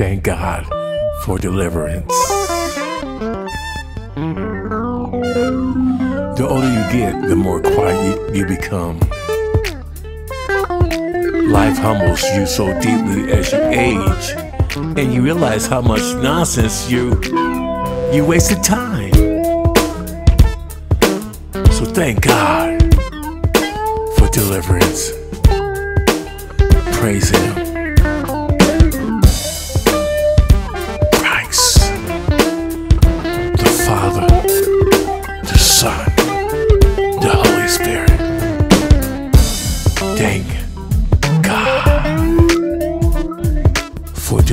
Thank God for deliverance. The older you get, the more quiet you become. Life humbles you so deeply as you age, and you realize how much nonsense you you wasted time. So thank God for deliverance. Praise Him.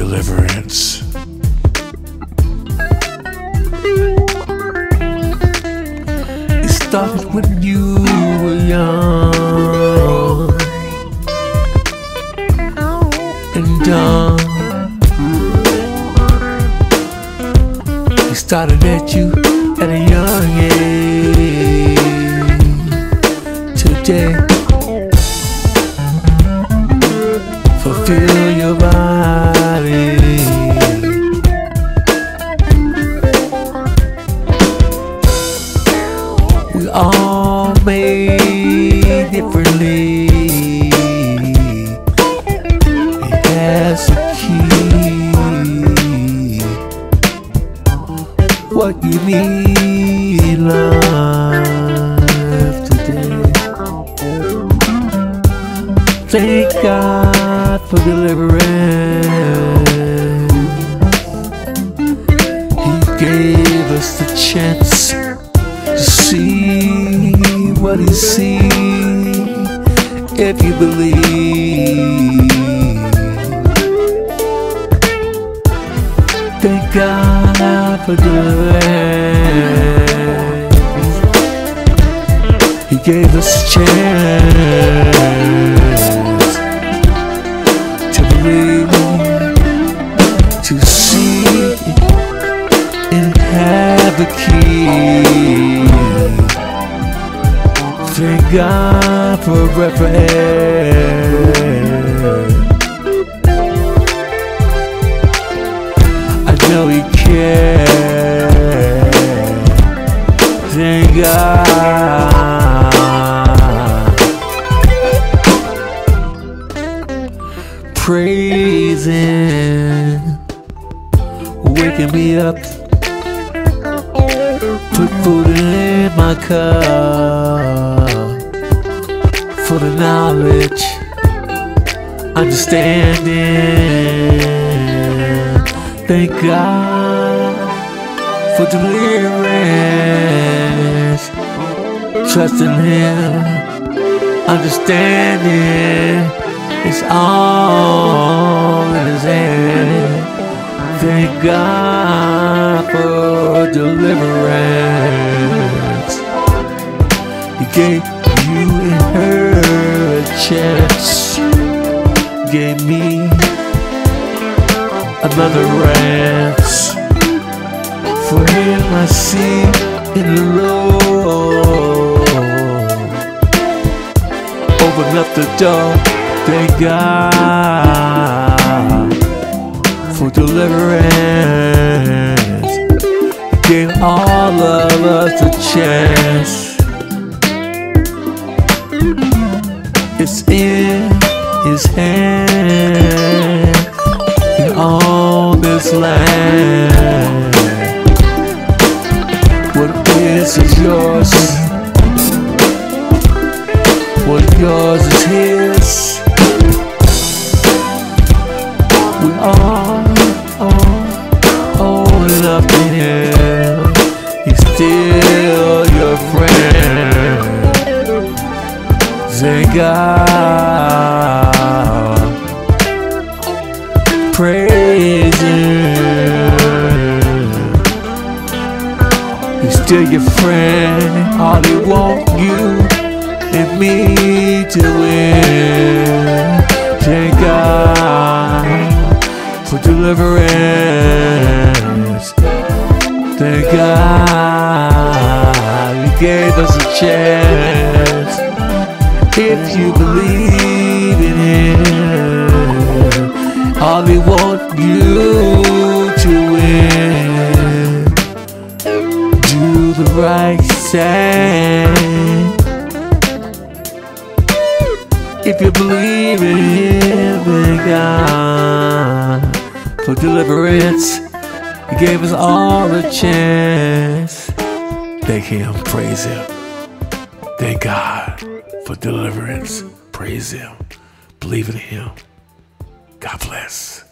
Deliverance. It started when you were young and dumb. It started at you at a young age. Today, fulfill your body. Differently. It has a key. What you need in life today. Thank God for deliverance. If you believe. Thank God for deliverance. He gave us a chance to believe, to see, and have the key. Thank God for air. I know He cares. Thank God. Praising, waking me up, put food in my cup for the knowledge, understanding. Thank God for deliverance, trusting Him, understanding it's all in His hand. Thank God for deliverance. He gave you and her a chance, gave me another rance. For him I see in the Lord. Open up the door, thank God for deliverance. Gave all of us a chance. It's in his hand and all this land. God. Praise Him. He's still your friend. All He want you and me to win. Thank God for deliverance. Thank God He gave us a chance. You believe in Him, hardly want you to win. Do the right thing. If you believe in Him God for deliverance, He gave us all a chance. Thank Him, praise Him. Thank God for deliverance. Praise Him. Believe in Him. God bless.